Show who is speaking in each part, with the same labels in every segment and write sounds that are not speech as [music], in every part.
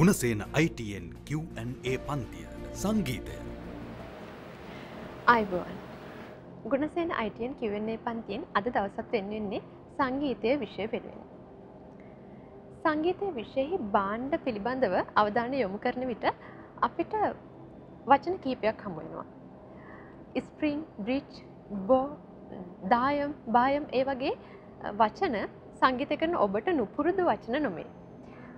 Speaker 1: Gunasena ITN Q&A පන්තිය සංගීතය
Speaker 2: අයිබෝන් ගුණසේන අයිටන් කිවන්නේ පන්තියෙන් අද දවසත් වෙන්වෙන්නේ සංගීතය විෂය පෙළුවෙන. සංගීතය විෂයෙහි බාණ්ඩ පිළිබඳව අවධානය යොමු කරන විට අපිට වචන කීපයක් හමුවෙනවා. ස්ප්‍රීන් බ්‍රිච් බෝ දායම් බායම් ඒ වගේ වචන සංගීත කරන ඔබට නුපුරුදු වචන නොමේ.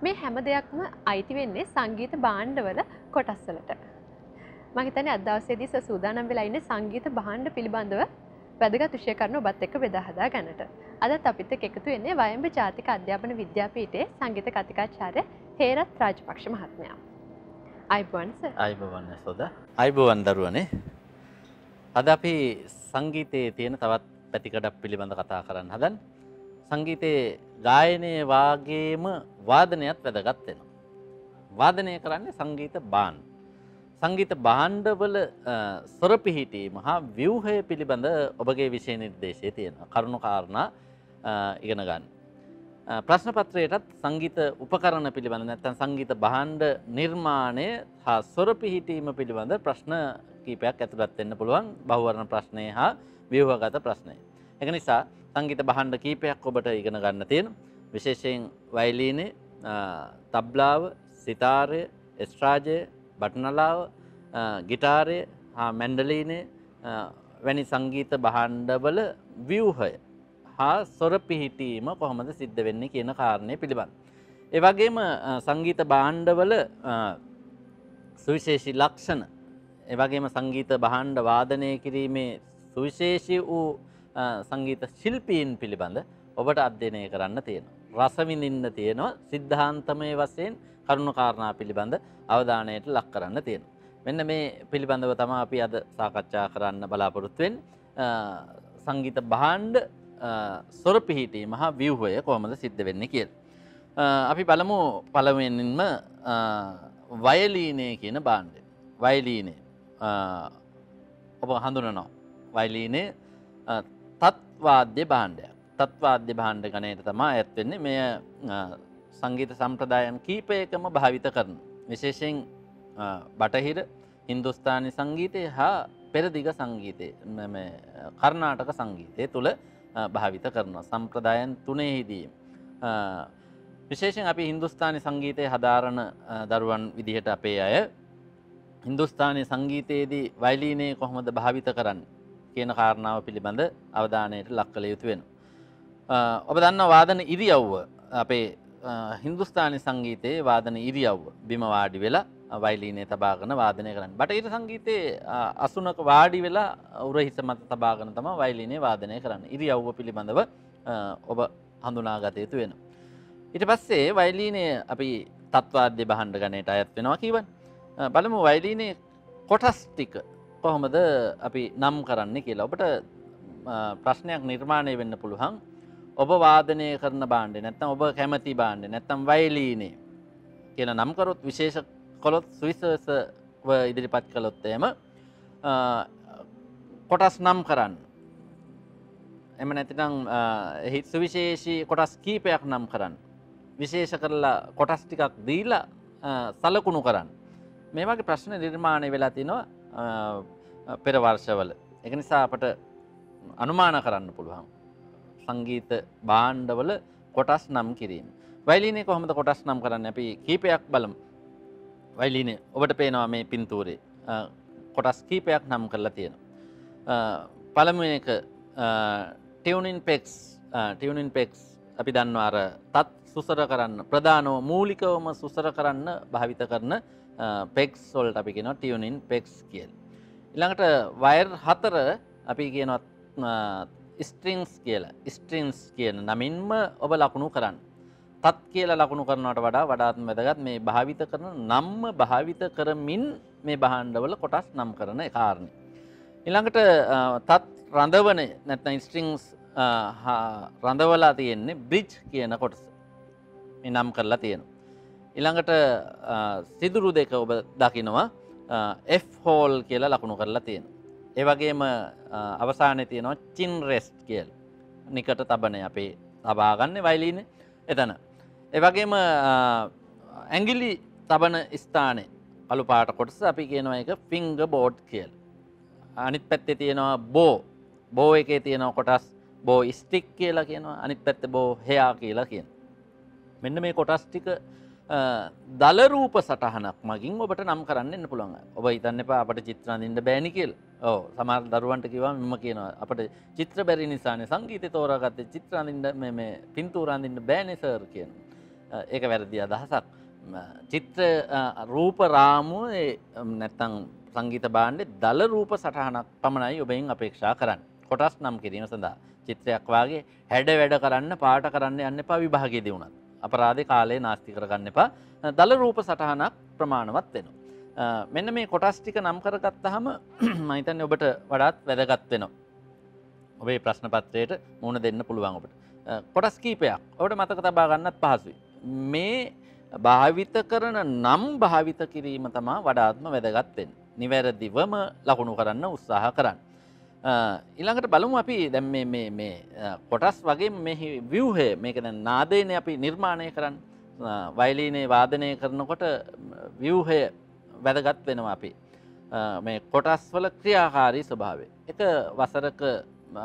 Speaker 2: මේ හැම දෙයක්ම අයිති වෙන්නේ සංගීත බාණ්ඩවල කොටස්වලට. මහිතන අදවසේදී සූදානම් වෙලා ඉන්නේ සංගීත බාණ්ඩ පිළිබඳව වැදගත් විෂය කරන ඔබත් එක්ක බෙදා හදා ගන්නට. අදත් අපිත් එක්ක එකතු වෙන්නේ වයඹ ජාතික අධ්‍යාපන විද්‍යාපීඨයේ සංගීත කතිකාචාර්ය හේරත් රාජපක්ෂ මහත්මයා. අයිබෝන් සර්.
Speaker 3: අයිබෝවන් සෝද. අයිබෝවන් දරුවනේ. අද අපි සංගීතයේ තියෙන තවත් පැතිකඩක් පිළිබඳ කතා කරන්න හදන්. සංගීතයේ ගායනය වාගේම වාදනයත් වැදගත් වෙනවා. වාදනය කරන්නේ සංගීත බාන්. සංගීත බාණ්ඩවල සොරපිහිටීම හා ව්‍යවහය පිළිබඳ ඔබගේ විෂය නිර්දේශය තියෙන කරුණු කාරණා ඉගෙන ගන්න. ප්‍රශ්නපත්‍රයටත් සංගීත උපකරණ පිළිබඳ නැත්තන් සංගීත බහන්්ඩ නිර්මාණය හා සොරපිහිටීම පිළිබඳ ප්‍රශ්න කීපයක් ඇතුළත් එන්න පුළුවන් බහුවරණ ප්‍රශ්නය හා ව්‍යවහගත ප්‍රශ්නය. එක නිසා සංගීත බහන්්ඩ කීපයක් ඔබට ඉගෙන ගන්න තියෙන විශේෂයෙන් වයිලීනේ තබ්ලාව සිතාරය එස්ට්‍රාජය බටනලාව ගිටාරය හා මැන්ඩලීනේ වැනි සංගීත බහන්්ඩවල ව්‍යවහය හා සොර පිහිටීම කොහොමද සිද්ධ වෙන්නේ කියන කාරණය පිළිබඳ. ඒවගේම සංගීත බාණ්ඩවල සුවිශේෂි ලක්ෂණ එවගේම සංගීත බහන්්ඩ වාදනය කිරීමේ සුවිශේෂී වූ සංගීත ශිල්පීන් පිළිබඳ ඔබට අධ්‍යනය කරන්න තියෙන. රසවිඳින්න තියෙනවා සිද්ධාන්තමය වසයෙන් කරුණු කාරණා පිළිබඳ අවධානයට ලක් කරන්න තියෙන. මෙන්න මේ පිළිබඳව තම අපි අද සාකච්ඡා කරන්න බලාපොරොත්තුවෙන් සංගීත බහන්්ඩ සොර පිහිටීම හා වියහය කොහොමද සිද්ධ වෙන්න කියල්. අපි බලමු පළවෙනින්ම වයලීනය කියන බාණ්ඩ. වයිලීනේ ඔබ හඳුනනවා. වයිලීනේ තත්වාද්‍ය බාණ්ඩයක් තත්වාද්‍ය බාණ්ඩ ගනයට තමා ඇත්වෙන්නේ මෙය සංගීත සම්ප්‍රදායන් කීපයකම භාවිත කරන. විශේෂයෙන් බටහිර හින්දුස්ථානි සංගීතය හා පෙරදිග සංගීතය කර්ණාටක සංගීතය තුළ භාවිත කරනවා. සම්ප්‍රදායන් තුනෙහිදී. විශේෂෙන් අපි හින්දුස්ථානි සංගීතය හදාරණ දරුවන් විදිහට අපේ අය හින්දුස්ථානය සංගීතයේදී වයිලීනය කොහොමද භාවිත කරන්න කියන කාරණාව පිළිබඳ අවධානයට ලක් කළ යුතු වෙන. ඔබ දන්න වාදන ඉරියව්ව අපේ හින්දුස්ථානි සංගීතයේ වාදන ඉරියව්ව බිමවාඩි වෙලා වයිලීනේ තබාගන වාදනය කරන්න බට ඉට සංගීතයේ අසුනක වාඩි වෙලා උරහිස මත තබාගන තම වයිලිනේ වාදනය කරන්න ඉරියව්ව පිළිබඳව ඔබ හඳුනාගත යුතු වෙන. ඉට පස්සේ වයිලීනය අපි තත්වාද්‍ය බහන්ඩ ගනයට අයත් වෙනවා කිවන් බලමු වයිලීනේ කොටස් ටික කොහොමද අපි නම් කරන්න කියලා. ඔබට ප්‍රශ්නයක් නිර්මාණය වෙන්න පුළුවන්. ඔබ වාදනය කරන බාණ්ඩ නැත්තම් ඔබ කැමති බාණ්ඩ නැත්තම් වයිලීනේ කියන නම්කරොත් විශේෂ කොළොත් සවිසස ඉදිරිපත් කළොත්තේම කොටස් නම් කරන්න. එම නැතිනම් හිත් සුවිශේෂී කොටස් කීපයක් නම් කරන්න. විශේෂ කරලා කොටස් ටිකක් දීලා සලකුණු කරන්න. මේ වගේ ප්‍රශ්න නිර්මාණය වෙලා තිනවා. පෙරවර්ෂවල එක නිසා අපට අනුමාන කරන්න පුළුවන්. සංගීත බාණ්ඩවල කොටස් නම් කිරීම. වයිලිනේ කොහොමද කොටස් නම් කරන්න? අපි කීපයක් බලම්. වයිලිනේ ඔබට පේනවා මේ පින්තූරේ. කොටස් කීපයක් නම් කරලා තියෙන. පළමු එක ටියවනින් පෙක්ස් ටියවනින් පෙක්ස් අපි දන්නවාර තත් සුසර කරන්න ප්‍රධානව මූලිකවම සුසර කරන්න භාවිත කරන පෙක්ස් සොල්ට අපි කියෙන ටියවනින් පෙක්ස් කියල්. ඉළඟට වයර් හතර අපි කියනොත් ස්ට්‍රිංස් කියලා ස්ට්‍රින්ස් කියන නමින්ම ඔබ ලකුණු කරන්න. තත් කියලා ලකුණු කරනට වඩා වඩාත්ම වැදගත් මේ භාවිත කරන නම්ම භාවිත කරමින් මේ බහන්්ඩවල කොටස් නම් කරන කාරණය. ඉළඟට තත් රඳවන නැත්න ස්ට්‍රිංස් රඳවලා තියෙන්නේ බ්‍රිජ් කියන කොටස නම් කරලා තියෙන. ඉළඟට සිදුරු දෙක ඔබ දකිනවා. F හෝල් කියලා ලකුණු කරලා තියෙන. ඒවගේම අවසානය තියෙනවා චින් රෙස්ට් කියල්. නිකට තබන අපේ තබාගන්න වයිලීන එතන. එවගේම ඇගිලි තබන ස්ථානය අලු පාට කොටස අපි කියනවා එක ෆිංග බෝඩ් කියල්. අනිත් පැත්තේ තියෙනවා බෝ බෝ එකේ තියෙනවා කොටස් බෝ ස්ටික් කියලා කියනවා. අනිත් පැත්ත බෝ හයා කියලා කියන මෙන්න මේ කොටස් ටික දලරූප සටහනක් මගින් ඔබට නම් කරන්න එන්න පුළුවන්. ඔබ ඉතන්න එපා අපට චිත්‍රාඳින්ට බෑනි කියල්. ඕ සමර දරුවන්ට කිවා මෙම කියනවා. අපට චිත්‍ර බැරි නිසාන සංගීත තෝරගත්ත. චිත්‍රාඳින්ට මේ පින්තූරාන්දින්න බෑනිසර් කියන ඒක වැරදි අදහසක්. චිත්‍ර රූප රාමුව නැත්තං සංගීත බාණ්ඩෙ දල රූප සටහනක් පමණයි ඔබයින් අපේක්ෂා කරන්න. කොටස් නම් කිරීම සඳහා. චිත්‍රයක් වගේ හැඩ වැඩ කරන්න පාට කරන්න යන්න එපා විභාගය දෙවුණත් අපරාධ කාලේ නාස්ති කරගන්න එපා දල රූප සටහනක් ප්‍රමාණවත් වෙනවා. මෙන්න මේ කොටස් ටික නම් කරගත්තහම [clears throat] මහිතන්න ඔබට වඩාත් වැදගත් වෙනවා. ඔබේ ප්‍රශ්න පත්‍රයට මුණ දෙන්න පුළුවන් ඔබට. කොටස් කීපයක් ඔට මතක තබා ගන්නත් පහසුයි. මේ භාවිත කරන නම් භාවිත කිරීම තමා වඩාත්ම වැදගත්වෙන්. නිවැරදිවම ලකුණු කරන්න උත්සාහ කරන්න. ඉළඟට බලමු අපි දැම් මේ කොටස් වගේ මෙහි විව්හය මේක දැන් නාදයන අපි නිර්මාණය කරන්න වයිලීනේ වාදනය කරනකොට විව්හය වැදගත් වෙනවා අපි මේ කොටස් වල ක්‍රියාකාරී ස්වභාවේ. එක වසරක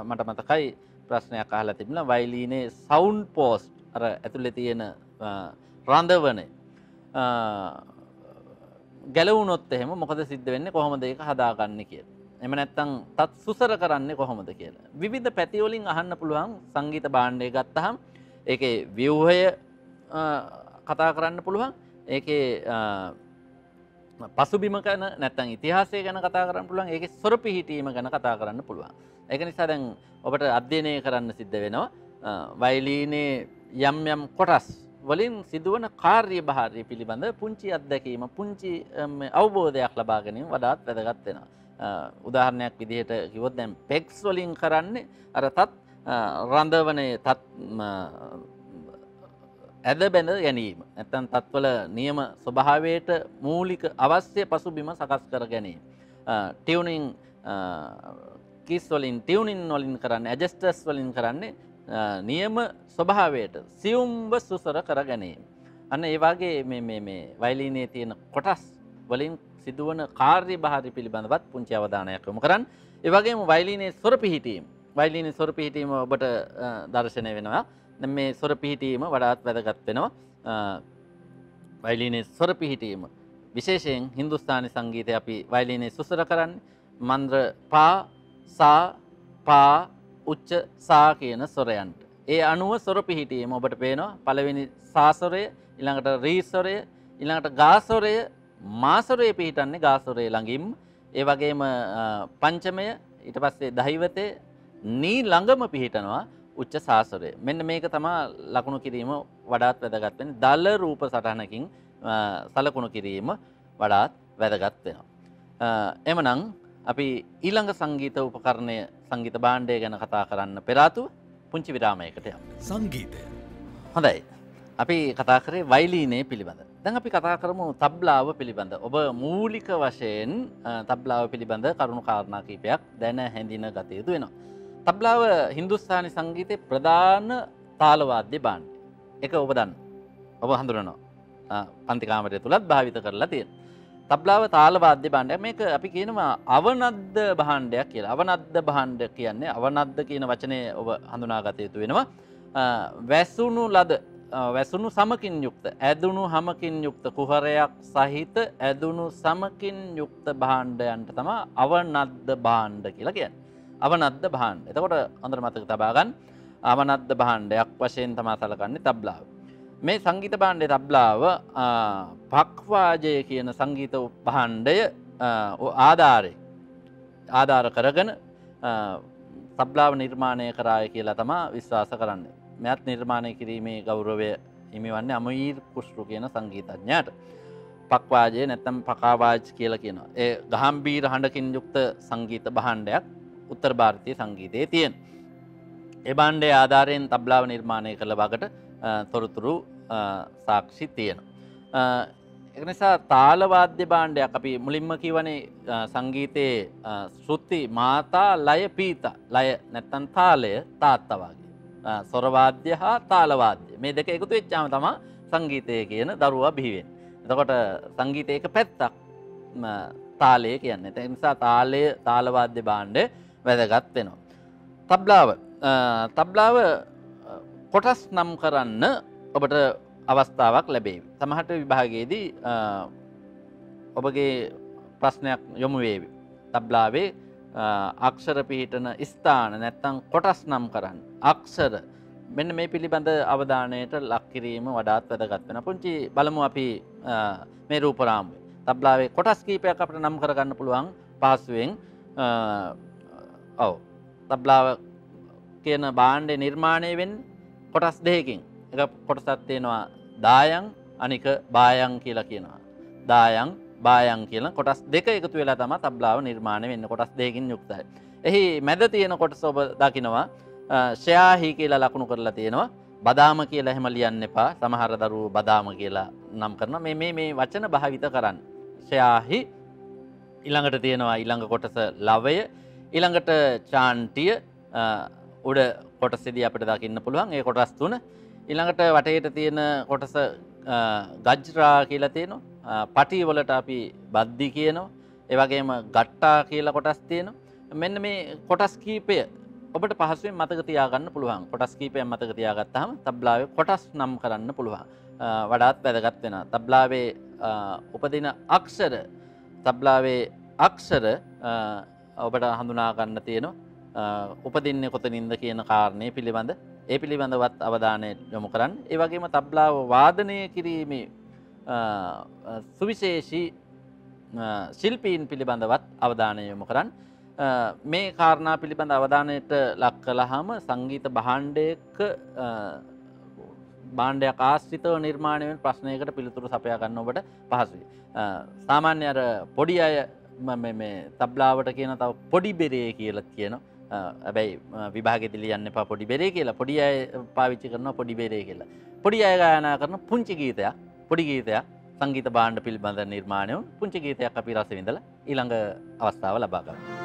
Speaker 3: මට මතකයි ප්‍රශ්නයක් අහලා තිබුණ වයිලීනේ සවුන්් පෝස්ට් අර ඇතුළෙ තියෙන රඳවනය ගැලවුනොත් එහෙම මොකද සිද්ධ වෙන්න කොහොමද ඒක හදාගන්න කිය. එම නැත්තං තත් සුසර කරන්නේ කොහොමද කියලා. විවිධ පැතිවලින් අහන්න පුළුවන් සංගීත බාණ්ඩය ගත්තහම් ඒක ව්‍යවහය කතා කරන්න පුළුවන් ඒක පසුබිම කන නැත්තන් ඉතිහාසය ගැන කතා කරන්න පුළුවන් ඒක සොර පිහිටීම ගැන කතා කරන්න පුළුවන්. එක නිසා දැන් ඔබට අධ්‍යනය කරන්න සිද්ධ වෙනවා වයිලීනේ යම් යම් කොටස් වලින් සිදුවන කාර්ය භාරය පිළිබඳ පුංචි අත්දැකීම පුංචි අවබෝධයක් ලබා ගැනීම වඩාත් වැදගත් වෙනවා. උදාහරණයක් විදිහට කිවොත් දැන් පෙක්ස් වලින් කරන්නේ අර තත් රඳවනය තත් ඇද බැඳ ගැනීම ඇතන් තත්වල නියම ස්වභාවයට මූලික අවශ්‍ය පසුබිම සකස් කර ගැනීම. ටියවනිං කිස් වලින් ටියවනින් වලින් කරන්න ඇජස්ටස් වලින් කරන්නේ නියම ස්වභාවයට සියුම්ව සුසර කර ගැනීම. අන්න ඒවාගේ මේ වයිලීනයේ තියෙන කොටස් වලින් සිදුවන කාර්ය භාරි පිළිබඳවත් පුංචි අවධානයක්කම කරන්න. ඒවගේම වයිලීනේ සොර පිහිටීම. වයිලීන සොර පිහිටීම ඔබට දර්ශනය වෙනවා. මේ සොර පිහිටීම වඩාත් වැදගත් වෙනවා. වයිලීනේ සොර පිහිටීම. විශේෂයෙන් හින්දුස්ථානි සංගීතය අපි වයිලීනේ සුසර කරන්න. මන්ද්‍ර පා සා පා උච්ච සා කියන සොරයන්ට. ඒ අනුව සොර පිහිටීම ඔබට පේනවා. පළවෙනි සාසොරය ඉළඟට රීස්වරය ඉළඟට ගාසොරය මාසොරය පිහිටන්නේ ගාසොරය ළඟින් ඒ වගේම පංචමය ඊට පස්සේ දහිවතේ නී ළඟම පිහිටනවා උච්ච සාසරය මෙන්න මේක තමා ලකුණු කිරීම වඩාත් වැදගත්වෙන දල්ල රූප සටහනකින් සලකුණු කිරීම වඩාත් වැදගත් වෙනවා. එමනං අපි ඊළඟ සංගීත උපකරණය සංගීත බාණ්ඩය ගැන කතා කරන්න පෙරාතුව පුංචි විරාමයකට යම්.
Speaker 1: සංගීතය.
Speaker 3: හොඳයි. අපි කතා කරේ වයිලීනය පිළිබඳ. දැන් අපි කතා කරමු තබ්ලාව පිළිබඳ. ඔබ මූලික වශයෙන් තබ්ලාව පිළිබඳ කරුණු කාරණා කීපයක් දැන හැඳින ගත යුතු වෙනවා. තබ්ලාව හින්දුස්ථානි සංගීතය ප්‍රධාන තාලවාද්‍ය බාණ්ඩ. එක ඔබ දන්න. ඔබ හඳුරනවා පන්තිකාමරය තුළත් භාවිත කරලා තියෙන. තබ්ලාව තාලවාද්‍ය බණ්ඩ මේක අපි කියනවා අවනද්ද බහන්්ඩයක් කියලා අවනද්ද බහන්්ඩ කියන්නේ අවනද්ද කියන වචනය ඔබ හඳුනාගත යුතු වෙනවා වැස්සුණු ලද වැසුණු සමකින් යුක්ත ඇදුණු හමකින් යුක්ත කුහරයක් සහිත ඇදුණු සමකින් යුක්ත බාණ්ඩයන්ට තම අවනද්ද බාණ්ඩ කියලා කියන්න. අවනද්ද බාණ්ඩ එතකොට අඳර මතක තබාගන්න අවනද්ද බාණ්ඩයක් වශයෙන් තමා සලකන්නේ තබ්ලාව. මේ සංගීත බාණ්ඩය තබ්ලාව පක්වාජය කියන සංගීත පහන්්ඩය ආධාරය ආධාර කරගෙන සබ්ලාව නිර්මාණය කරාය කියලා තමා විශ්වාස කරන්න. මෙත් නිර්මාණය කිරීමේ ගෞරවය හිමිවන්නේ අමීර් කුෂ්රු කියන සංගීතඥයට. පක්වාජය නැත්තම් පකාවාජ් කියල කියනවා. ඒ ගහම්බීර හඬකින් යුක්ත සංගීත බහන්්ඩයක් උත්තර භාරතය සංගීතය තියෙන්. එබන්්ඩේ ආධාරයෙන් තබ්ලාව නිර්මාණය කළ වගට තොරතුරු සාක්ෂි තියෙන. එනිසා තාලවාද්‍ය බාණ්ඩයක් අපි මුලින්ම කිවනේ සංගීතයේ ශෘත්ති මාතා ලය පීත ලය නැත්තන් තාලය තාත්තවාගේ. සොරවාද්‍ය හා තාලවාද්‍ය මේ දෙක එකතු වෙච්චාම තමා සංගීතය කියන දරුවා බිහිවෙන්. එතකොට සංගීතයක පැත්තක් තාලය කියන්න එත නිසා තාලය තාලවාද්‍ය බාණ්ඩ වැදගත් වෙනවා. තබ්ලාව තබ්ලාව කොටස් නම් කරන්න ඔබට අවස්ථාවක් ලැබේ. සමහට විභාගයේදී ඔබගේ ප්‍රශ්නයක් යොමු වේවි. තබ්ලාවේ අක්ෂර පිහිටන ස්ථාන නැත්තං කොටස් නම් කරන්න. අක්ෂර මෙන්න මේ පිළිබඳ අවධානයට ලක්කිරීම වඩාත් වැදගත් වෙන පුංචි බලමු අපි මේ රූපරාමුවේ. තබ්ලාවේ කොටස් කීපයක් අපට නම් කරගන්න පුළුවන් පහසුවෙන් ඔව තබ්ලාව කියන බාණ්ඩ නිර්මාණය වෙන් කොටස් දෙයකින් එක කොටසත් තියෙනවා දායන් අනික බායන් කියලා කියනවා. දායන් බායන් කියලා කොටස් දෙක එකතු වෙලා තම තබ්ලාව නිර්මාණය වෙන්න කොටස් දෙකින් යුක්තයි. එහි මැද තියෙන කොටස ඔබ දකිනවා ෂයාහි කියලා ලකුණු කරලා තියෙනවා. බදාම කියලා එහෙම ලියන්න එපා. සමහර දරුව බදාම කියලා නම් කරන මේ මේ මේ වචන භාවිත කරන්න. ෂයාහි ඉළඟට තියෙනවා ඉළඟ කොටස ලවය. ඉළඟට චාන්ටිය උඩ කොටසෙදී අපට දකින්න පුළුවන් ඒ කොටස් තුන. ඉළඟට වටේට තියෙන කොටස ගජ්රා කියලා තියෙනවා. පටිවලට අපි බද්ධි කියනවා. ඒවගේම ගට්ටා කියලා කොටස් තියෙනවා. මෙන්න මේ කොටස් කීපය ඔබට පහසුවෙන් මතක තියාගන්න පුළුවන්. කොටස් කීපය මතක තියාගත්තාම තබ්ලාව කොටස් නම් කරන්න පුළුවන්. වඩාත් වැදගත් වෙන තබ්ලාවේ උපදින අක්ෂර තබ්ලාවේ අක්ෂර ඔබට හඳුනාගන්න තියෙනවා. උපදින්නේ කොතනින්ද කියන කාරණය පිළිබඳ. ඒ පිළිබඳවත් අවධානය යොමු කරන්න. ඒවගේම තබ්ලාව වාදනය කිරීමේ සුවිශේෂී ශිල්පීන් පිළිබඳවත් අවධානය යොමු කරන්න. මේ කාරණා පිළිබඳ අවධානයට ලක් කළහම සංගීත බහන්්ඩයක බාණ්ඩයක් ආශ්‍රිතව නිර්මාණයෙන් ප්‍රශ්නයකට පිළිතුරු සපයා ගන්න ඔබට පහසුයි. සාමාන්‍ය අර පොඩි අය තබ්ලාවට කියන තව පොඩි බෙරේ කියලත් කියනවා ඇබැයි විභාගෙතිලි යන්න පා පොඩි බෙරේ කියලා පොඩි අය පාවිච්චි කරන පොඩි බෙරේ කියලා. පොඩි අයගායනා කරන පුංචි ගීතයක් පොඩි ගීතයක් සංගීත බාණ්ඩ පිළිබඳ නිර්මාණයව පුංචි ගීතයක් අපි රස විඳල ඊළඟ අවස්ථාව ලබාගන්න.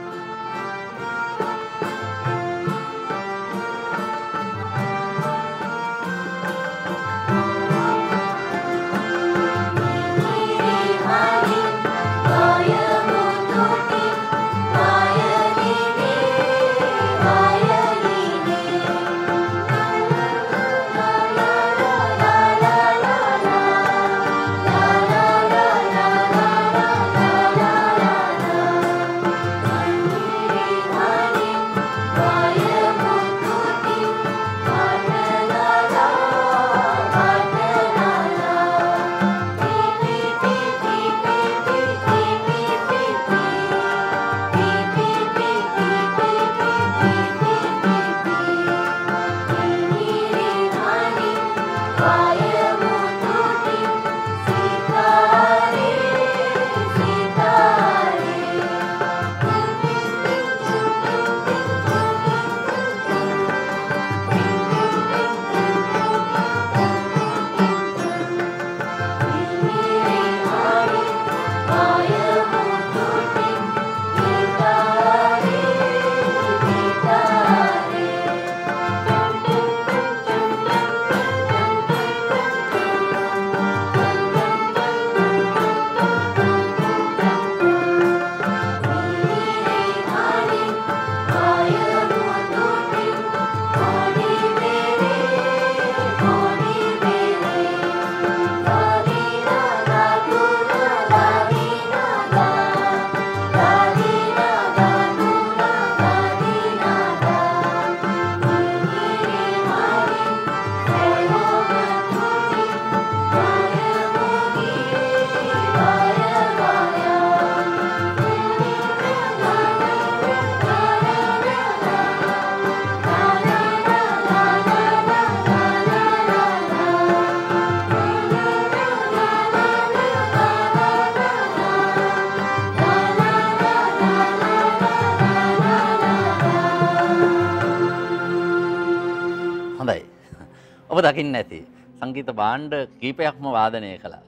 Speaker 3: දකින්න ඇති. සංගීත බාණ්ඩ කීපයක්ම වාදනය කළා.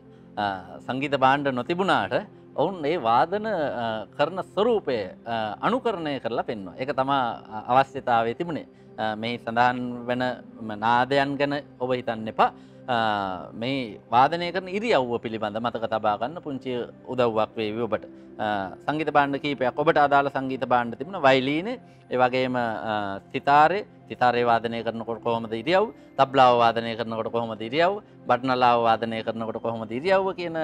Speaker 3: සංගීත බාණ්ඩ නොතිබුණාට ඔවුන් ඒ වාදන කරන ස්වරූපය අනුකරණය කරලා පෙන්වා. එක තමා අවශ්‍යතාවේ තිබුණේ මෙහි සඳහන් වෙන නාදයන් ගැන ඔබ හිතන්න එපා මේ වාදනය කරන ඉරියව්ව පිළිබඳ මතක තබාගන්න පුංචි උදව්වක් වේවි ඔබට. සංගීත බාණ්ඩ කීපයක්. ඔබට අදාළ සංගීත බාණ්ඩ තිබුණ වයිලීන ඒවගේම තිතාරේ තිතාරේ වාදනය කරනකොට කොහොමද ඉරියව්? තබ්ලාව වාදනය කරනකොට කොහොමද ඉරියව්? බට්නලාව වාදනය කරනකොට කොහොමද ඉරියව්ව කියන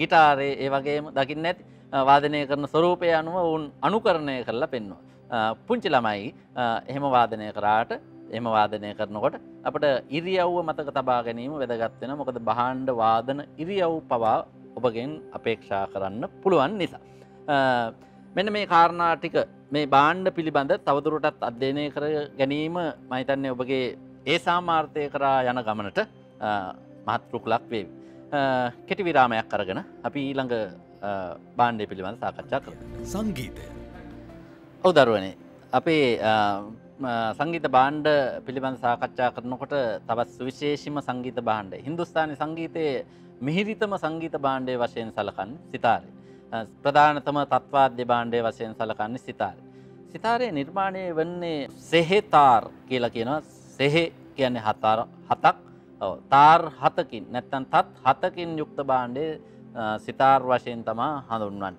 Speaker 3: ගිටාරේ ඒ වගේම දකින්න ඇති වාදනය කරන ස්වරූපය අනුව ඔවුන් අනුකරණය කරලා පෙන්වා. පුංචි ළමයි එහෙම වාදනය කරාට එම වාදනය කරනකොට අපට ඉරියව්ව මතක තබා ගැනීම වැදගත්වෙන මොකද බහන්්ඩ වාදන ඉරියව් පවා ඔබගෙන් අපේක්ෂා කරන්න පුළුවන් නිසා. මෙන්න මේ කාරණාටික මේ බාණ්ඩ පිළිබඳ තවදුරටත් අධ්‍යයනය කර ගැනීම මහිතන්නේ ඔබගේ ඒ සාමාර්ථය කරා යන ගමනට මහත්රුකුලක් වේ. කෙටි විරාමයක් කරගෙන අපි ඊළඟ බාණ්ඩය පිළිබඳ සාකච්ඡා කළ.
Speaker 1: සංගීතය.
Speaker 3: ඔවදරුවනේ අපේ සංගීත බාණ්ඩ පිළිබඳ සාකච්ඡා කරනකොට තවත් සුවිශේෂිම සංගීත බාණ්ඩ හින්දුස්ථානි සංගීතයේ මිහිරිතම සංගීත බාණ්ඩය වශයෙන් සලකන්න සිතාරය. ප්‍රධානතම තත්වාද්‍ය බාණ්ඩය වශයෙන් සලකන්නේ සිතාරය. සිතාරය නිර්මාණය වන්නේ සෙහෙතාර් කියලා කියනවා සෙහෙ කියන්නේ හතර හතක් තාර් හතකින් නැත්තන් තත් හතකින් යුක්ත බාණ්ඩය සිතාර් වශයෙන් තමා හඳුන්වන්.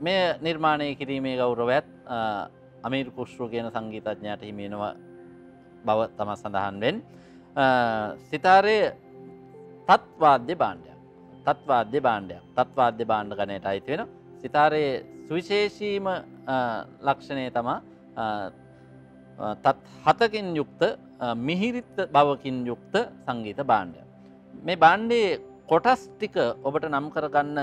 Speaker 3: මේ නිර්මාණය කිරීමේ ගෞරවඇත් අමීර් කුෂ්රු කියන සංගීතඥයට හිමිෙනවා බව තම සඳහන් වෙන්. සිතාරය තත්වාද්‍ය බාණ්ඩයක් තත්වාද්‍ය බාණ්ඩයක් තත්වාද්‍ය බාණ්ඩ ගනයට අයිති වෙන සිතාරයේ සුවිශේෂීම ලක්ෂණය තමා තත් හතකින් යුක්ත මිහිරිත්ත බවකින් යුක්ත සංගීත බාණ්ඩය. මේ බාණ්ඩේ කොටස් ටික ඔබට නම් කරගන්න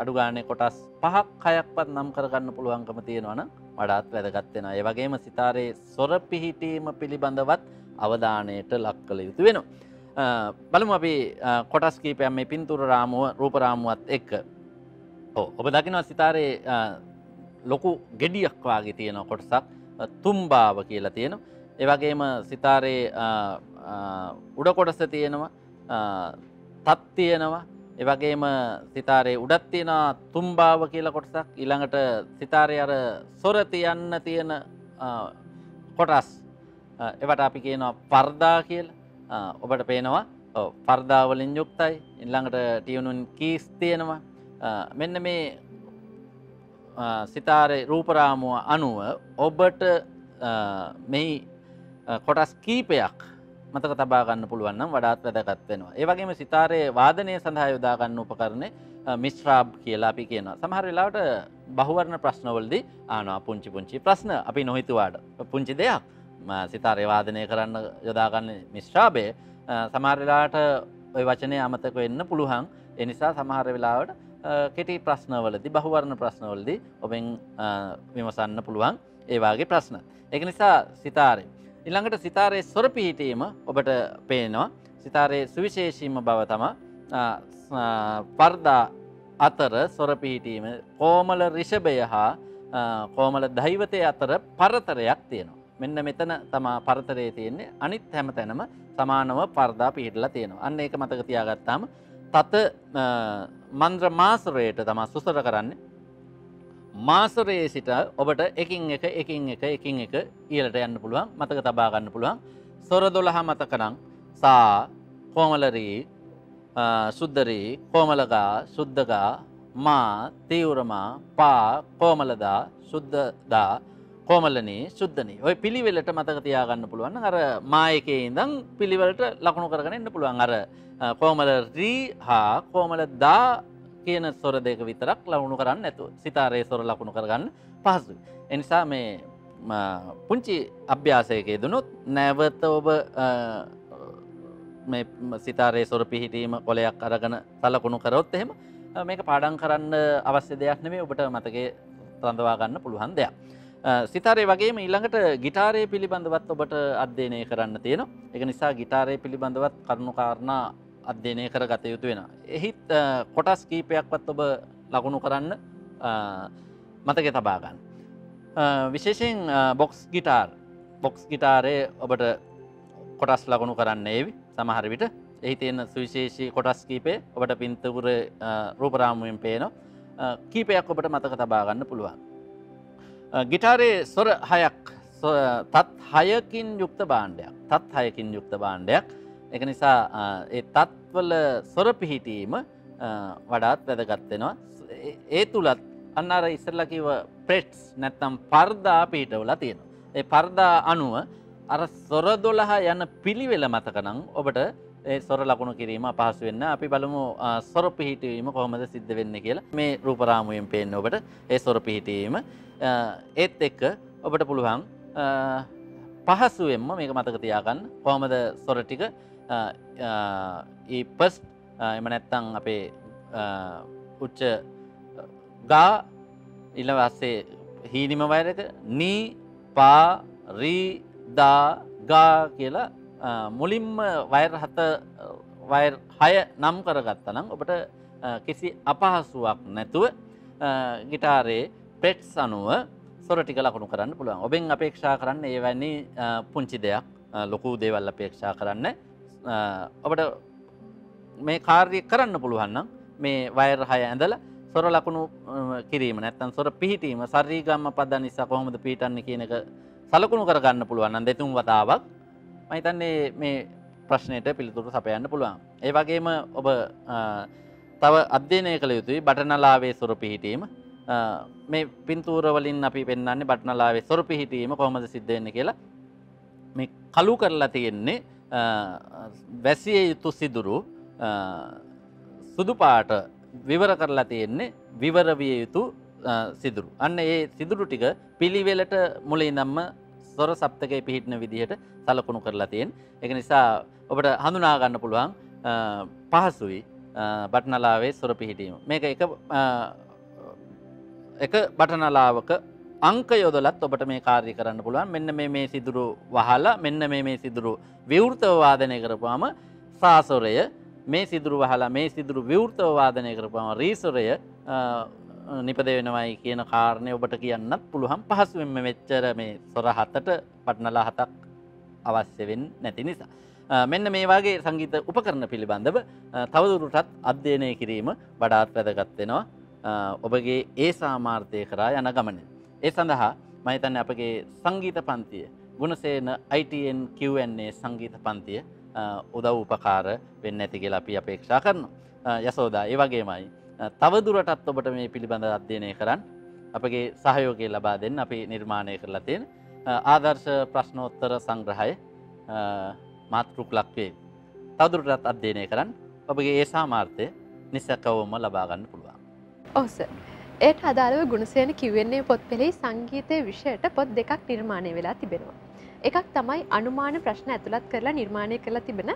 Speaker 3: අඩුගානේ කොටස් පහක් හයක්පත් නම් කරගන්න පුළුවන්කම තියෙනවන වඩාත් වැදගත්වෙන ඒ වගේම සිතාරයේ සොර පිහිටීම පිළිබඳවත් අවධානයට ලක් කළ යුතු වෙනවා. බලමු අපි කොටස් කීපයම් මේ පින්තුර රාමුව රූපරාමුවත් එක්ක. ඔබ දකිනවා සිතාරයේ ලොකු ගෙඩියක් වාගේ තියෙන කොටසක්. තුම්බාව කියලා තියෙනවා. ඒවගේම සිතාරයේ උඩ කොටස තියෙනවා. තත් තියෙනවා. එවගේම සිතාරේ උඩත් තියෙන තුම්බාව කියලා කොටසක් ඊළඟට සිතාරය අර සොර තියන්න තියෙන කොටස්. එවට අපි කියනවා පර්දා කියල. ඔබට පේනවා. පර්දාවලින් යුක්තයි. ඉල්ළඟට ටියවුණුන් කීස් තියෙනවා. මෙන්න මේ සිතාරය රූපරාමුව අනුව ඔබට මෙහි කොටස් කීපයක් මතක තබාගන්න පුළුවන්නම් වඩාත් වැදගත් වෙනවා. ඒවගේම සිතාරයේ වාදනය සඳහා යොදාගන්න උපකරණය මිස්්‍රාබ් කියලා අපි කියන. සමහර වෙලාවට බහුවරණ ප්‍රශ්නවලදී ආනවා පුංචි පුංචි ප්‍රශ්න අපි නොහිතුවාට පුංචි දෙයක් සිතාරය වාදනය කරන්න යොදාගන්න මිශ්‍රාබය සමහරලාට ඔය වචනය අමතක වෙන්න පුළුවන් එනිසා සමහර වෙලාවට කෙටි ප්‍රශ්නවලදි බහුවරණ ප්‍රශ්නවලදී ඔබෙන් විමසන්න පුළුවන් ඒවාගේ ප්‍රශ්න. එක නිසා සිතාරය. ඉළඟට සිතාරයේ සොර පිහිටීම ඔබට පේනවා සිතාරයේ සුවිශේෂීම බව තම පර්දා අතර සොර පිහිටීම කෝමල රිෂභය හා කෝමල දෛවතය අතර පරතරයක් තියෙනවා. මෙන්න මෙතන තමා පරතරයේ තියෙන්නේ අනිත් හැම තැනම සමානව පර්දා පිහිටලා තියෙනවා. අන්න ඒක මතක තියාගත්තාම තත මන්ද්‍ර මාසරයට තමා සුසර කරන්නේ මාසරයේ සිට ඔබට එකින් එක එකින් එක එකින් එක ඊලට යන්න පුළුවන් මතක තබාගන්න පුළුවන්. සොර දොළහ මතකනං සා කෝමලරී සුද්දරී කෝමලගා සුද්දගා මා තීවරමා පා කෝමලදා සුද්දදා කෝමලනී සුද්දනී. ඔය පිළිවෙලට මතක තියාගන්න පුළුවන් අර මායකේ ඉඳං පිළිවලට ලකුණු කරගෙන එන්න පුළුවන්. අර කෝමල රී හා කෝමල දා කියන සොර දෙක විතරක් ලවුණු කරන්න ඇතු සිතාරයේ සොර ලකුණු කරගන්න පහසු. එනිසා මේ පුංචි අභ්‍යාසයකේ දුනුත් නැවත ඔබ සිතාරයේ සොර පිහිටීම කොලයක් අරගන සලකුණු කරොත් එහෙම මේක පාඩන් කරන්න අවශ්‍ය දෙයක් නෙමේ ඔබට මතගේ රඳවා ගන්න පුළුවන් දෙයක්. සිතාරය වගේම ඊළඟට ගිටාරය පිළිබඳවත් ඔබට අධ්‍යයනය කරන්න තියෙන එක නිසා ගිටාරය පිළිබඳවත් කරුණු කාරණා අධ්‍යයනය කර ගත යුතු වෙන. එහිත් කොටස් කීපයක්වත් ඔබ ලකුණු කරන්න මතක තබාගන්න. විශේෂයෙන් බොක්ස් ගිටාර් බොක්ස් ගිටාරය ඔබට කොටස් ලකුණු කරන්න ඒවි සමහර විට එහි තියෙන සුවිශේෂී කොටස් කීපේ ඔබට පින්තකුර රූපරාමුවෙන් පේන කීපයක් ඔබට මතක තබාගන්න පුළුවන්. ගිටාරේ සොර හයක් තත් හයකින් යුක්ත බාණ්ඩයක් තත් හයකින් යුක්ත බාණ්ඩයක් එක නිසා ඒ තත්වල සොර පිහිටීම වඩාත් වැදගත්වෙනවා ඒ තුළත් අන්න අර ඉස්සරලකිව ප්‍රෙට්ස් නැත්තම් පර්දා පිහිටවලා තියෙනවා. ඒ පර්දා අනුව අර සොර දොළහ යන පිළිවෙල මතකනං ඔබට ඒ සොර ලකුණු කිරීම පහසු වෙන්න. අපි බලමු සොර පිහිටවීම කොහොමද සිද්ධ වෙන්න කියලා. මේ රූපරාමුවෙන් පේන්න ඔබට ඒ සොර පිහිටීම. ඒත් එක්ක ඔබට පුළුවන් පහසුවෙන්ම මේක මතක තියාගන්න. කොහොමද සොර ටික? පස් එම නැත්තං අපේ උච්ච ගා ඉලවස්සේ හීනිම වෛරක නී පා රී දා ගා කියලා මුලින්ම වෛර් හත වෛර් හය නම් කරගත්ත නම් ඔබට කිසි අපහසුවක් නැතුව ගිටාරේ පෙට්ස් අනුව සොර ටික ලකුණු කරන්න පුළුවන්. ඔබෙන් අපේක්ෂා කරන්න ඒ වැනි පුංචි දෙයක් ලොකු දේවල් අපේක්ෂා කරන්න. ඔබට මේ කාර්ය කරන්න පුළුවන්නම් මේ වෛර් හය ඇඳල සොර ලකුණු කිරීම නැත්තන් සොර පිහිටීම සරීගම්ම පද නිසා කොහොමද පිටන්න කියන එක සලකුණු කරගන්න පුළුවන් දෙතුම් වතාවක්. මහිතන්නේ මේ ප්‍රශ්නයට පිළිතුරු සපයන්න පුළුවන්. ඒ වගේම ඔබ තව අධ්‍යනය කළ යුතුයි බටනලාවේ සොර පිහිටීම. මේ පින්තූරවලින් අපි පෙන්න්නේ බටනලාවේ සොර පිහිටීම කොහොමද සිද්ධවෙන්න කියලා. මේ කලු කරලා තියෙන්නේ වැසිය යුතු සිදුරු සුදු පාට විවර කරලා තියෙන්නේ විවරවිය යුතු සිදුරු. අන්න ඒ සිදුරු ටික පිළිවෙලට මුලේ නම්ම සොර සප්තකය පිහිටන විදිහට සලකුණු කරලා තියෙන්. එක නිසා ඔබට හඳුනාගන්න පුළුවන් පහසුයි බටනලාවේ සොර පිහිටීම. මේක එක එක බටනලාවක අංක යොදලත් ඔබට මේ කාර්ය කරන්න පුළුවන් මෙන්න මේ මේ සිදුරු වහලා මෙන්න මේ මේ සිදුරු විවෘතව වාදනය කරපුවාම සාසොරය මේ සිදුරු වහලා මේ සිදුරු විවෘතව වාදනය කරපුවාම රීසොරය නිපද වෙනවයි කියන කාරණය ඔබට කියන්නත් පුළුවන් පහසුවෙන්ම වෙච්චර මේ සොර හතට පටනලා හතක් අවශ්‍යවෙන් නැති නිසා. මෙන්න මේ වගේ සංගීත උපකරණ පිළිබඳව තවදුරටත් අධ්‍යයනය කිරීම වඩාත් වැදගත්වෙනවා ඔබගේ ඒ සාමාර්ථය කරා යන ගමන. ඒ සඳහා මහිතන්න අපගේ සංගීත පන්තිය ගුණසේන ITN Qන්නේ සංගීත පන්තිය උදව් උපකාර වෙන්න ඇතිගේ අපි අපේක්ෂා කරන. යසෝදා ඒ වගේමයි. තවදුරටත් ඔබට මේ පිළිබඳ අධ්‍යයනය කරන්න අපගේ සහයෝගය ලබා දෙන්න අපි නිර්මාණය කරලා තියෙන ආදර්ශ ප්‍රශ්නෝත්තර සංග්‍රහය මාතෘක් ලක්වේ. තවදුරටත් අධ්‍යයනය කරන්න ඔබගේ ඒ සාමාර්ථය නිසැකවම ලබාගන්න පුළුවන්.
Speaker 2: ඔස. ඒට අදාළව ගුණසයන කිවන්නේ පොත් පෙළෙහි සංගීතය විෂයට පොත් දෙකක් නිර්මාණය වෙලා තිබෙනවා. එකක් තමයි අනුමාන ප්‍රශ්න ඇතුළත් කරලා නිර්මාණය කරලා තිබෙන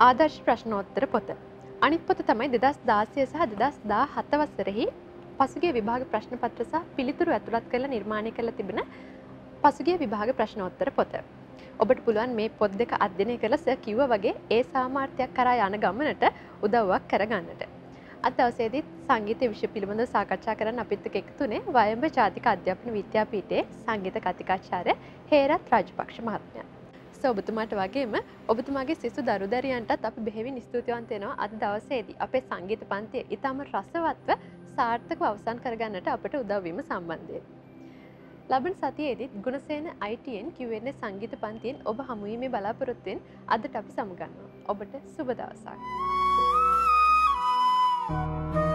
Speaker 2: ආදර්ශ ප්‍රශ්නෝත්තර පොත. අනිත් පොත තමයි දෙදස් දාසය සහ දෙදස් දා හතවස්සරෙහි පසුගේ විභාග ප්‍රශ්න පත්‍ර සහ පිළිතුරු ඇතුළත් කරලා නිර්මාණය කරලා තිබෙන පසුගේ විභාග ප්‍රශ්නෝත්තර පොත. ඔබට පුළුවන් මේ පොත් දෙක අධ්‍යනය කළ ස කිව්ව වගේ ඒ සාමාර්ථයක් කරා යන ගමනට උදව්වක් කරගන්නට. අත් දවසේදීත් සංගීත විෂය පිළිබඳ සාකච්ඡා කරන්න අපිත් එක්ක එකතුනේ වයඹ ජාතික අධ්‍යාපන විද්‍යාපීඨයේ සංගීත කතිකාචාර්ය හේරත් රාජපක්ෂ මහත්මයා. ඔබතුමාට වගේම ඔබතුමාගේ සිසු දරුදරියන්ටත් අපි බෙහෙවින් ස්තුතිවන්ත වෙනවා අද දවසේදී අපේ සංගීත පන්තිය ඊටම රසවත්ව සාර්ථකව අවසන් කරගන්නට අපට උදව් වීම සම්බන්ධයෙන්. ලබන සතියේදීත් ගුණසේන ITN QN සංගීත පන්තියෙන් ඔබ හමුවීමේ බලාපොරොත්තුවෙන් අදට අපි සමුගන්නවා. ඔබට සුබ දවසක්. Bye.